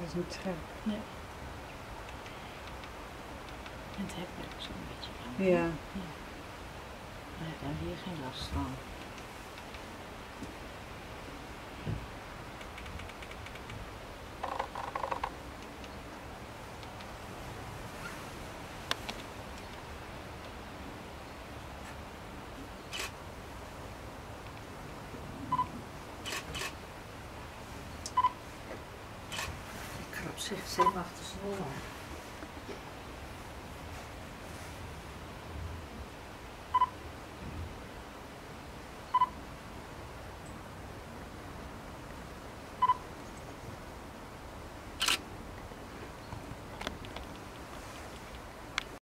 Dat is niet scherp. Nee. En het heb ik zo'n beetje. lang. Ja. Maar ik heb hier geen last van. Krap zich zenuwachtig snel.